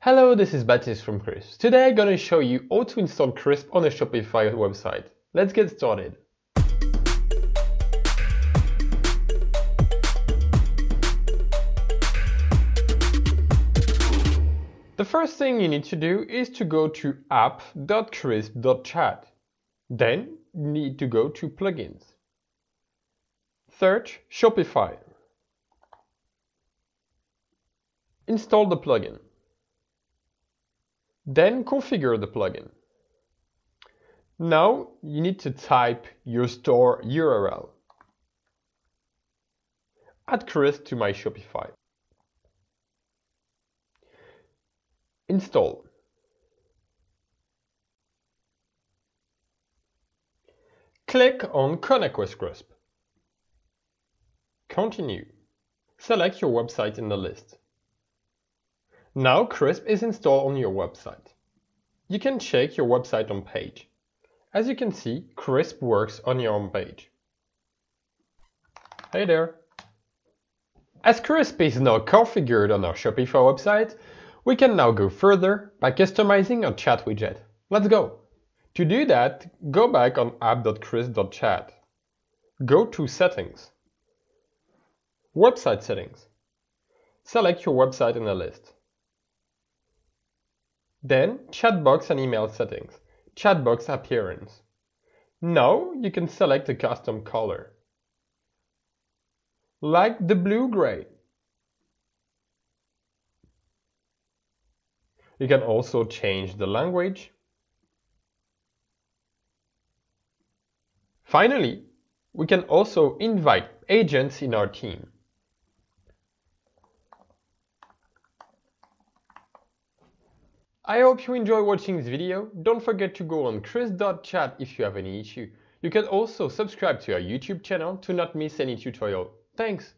Hello, this is Baptiste from Crisp. Today I'm gonna show you how to install Crisp on a Shopify website. Let's get started. The first thing you need to do is to go to app.crisp.chat. Then you need to go to plugins. Search Shopify. Install the plugin. Then configure the plugin. Now you need to type your store URL. Add Crisp to my Shopify. Install. Click on Connect with Crisp. Continue. Select your website in the list. Now Crisp is installed on your website. You can check your website on page. As you can see, Crisp works on your home page. Hey there! As Crisp is now configured on our Shopify website, we can now go further by customizing our chat widget. Let's go! To do that, go back on app.crisp.chat. Go to Settings. Website Settings. Select your website in the list. Then Chatbox and Email Settings. Chatbox Appearance. Now you can select a custom color. Like the blue-gray. You can also change the language. Finally, we can also invite agents in our team. I hope you enjoy watching this video. Don't forget to go on crisp.chat if you have any issue. You can also subscribe to our YouTube channel to not miss any tutorial. Thanks!